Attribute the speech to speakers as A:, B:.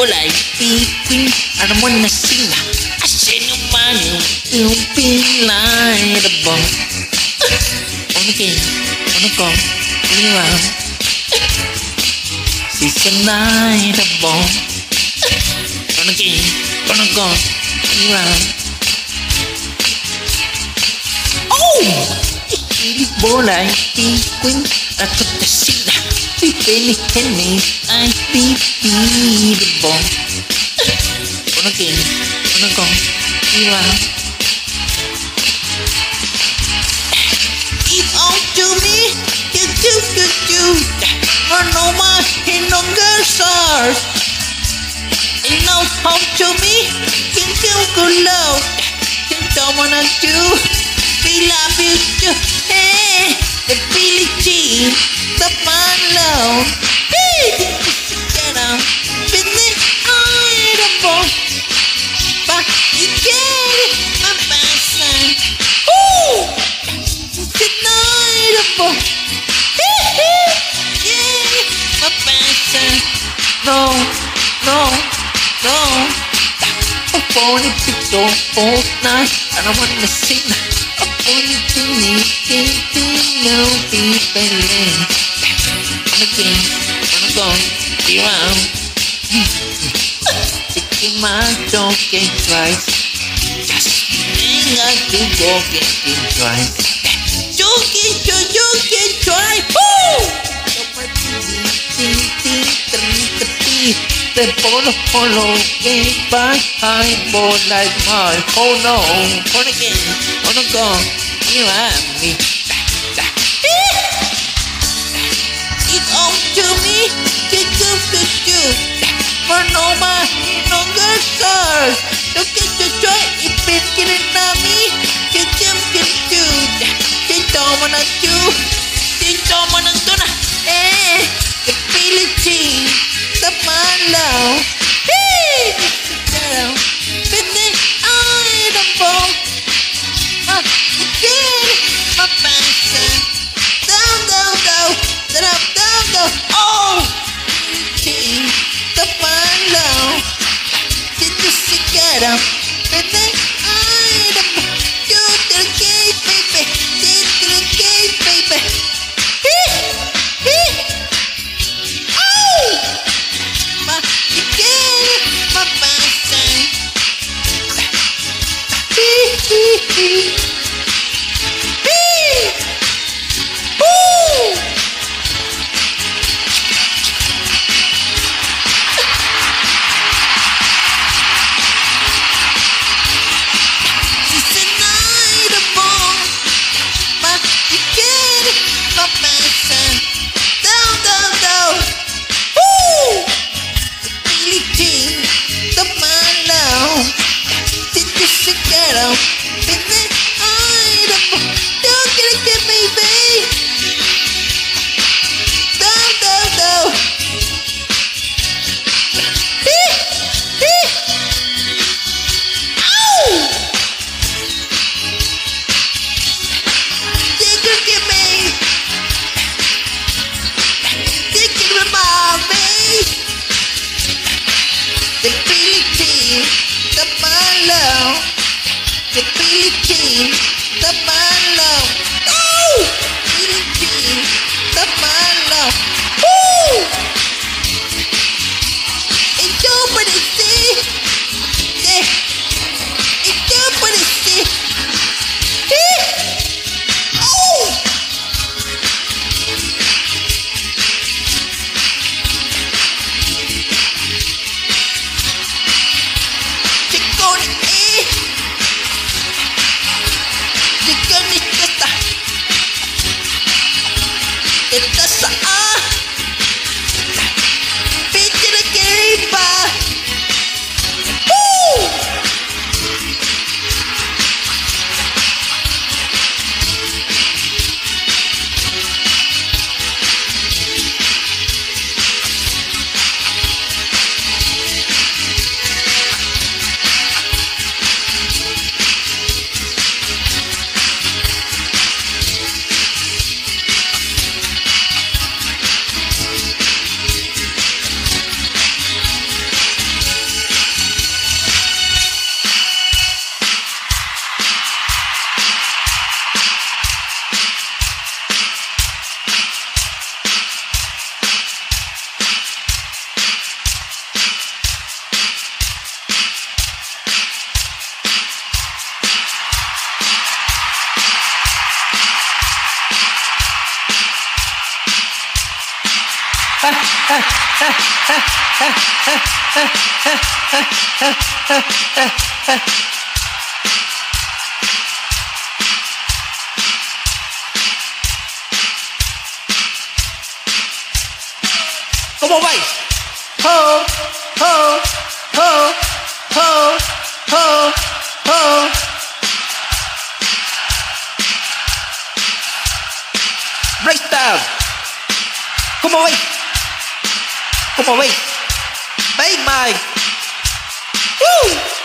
A: bola y pipi, armona sina, haciendo mano, un pinline the bomb. On again, on a go, around. She's a night the bomb. On again, on a go. Oh! Ili bola y pipi, armona sina. We penny penny, I be be the bomb. On again, on a go, around. If all to me, you do do do. Run on my in on girl stars. And now how to me, can do go low. Can someone do? We love you too. Hey, the Billie Jean, the man low. Hey, get. With the iron But you get it, my best Ooh! Undeniable. yeah, my passion. No, no, no. A phony picture all night, and I wanna sing. A phony thing, thing, thing, no people. Again, go around. Taking my dog and twice. Just hang out to walk and twice. Joking, jo- joking, try. Woo! The polo polo game by high ball like my oh no. On again on a go you and me it all to me get go to you for no my no good stars look at the joy it been getting on me get them get do get down on a do ¿Cómo vais? Ho, ho, ho, ho, ho, ho. Breakdown. ¿Cómo veis? on, wait. ¿Veis, Mike? ¡Uh!